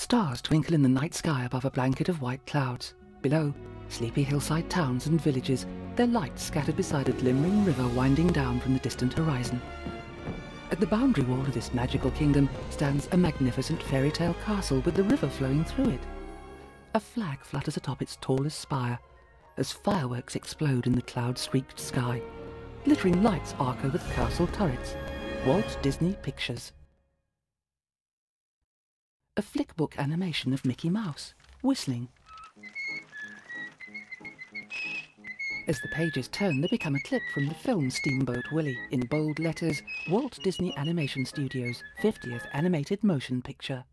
Stars twinkle in the night sky above a blanket of white clouds. Below, sleepy hillside towns and villages, their lights scattered beside a glimmering river winding down from the distant horizon. At the boundary wall of this magical kingdom stands a magnificent fairy tale castle with the river flowing through it. A flag flutters atop its tallest spire as fireworks explode in the cloud-streaked sky. Glittering lights arc over the castle turrets. Walt Disney Pictures. A flickbook animation of Mickey Mouse, whistling. As the pages turn, they become a clip from the film Steamboat Willie in bold letters, Walt Disney Animation Studios, 50th Animated Motion Picture.